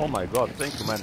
Oh my god, thank you man.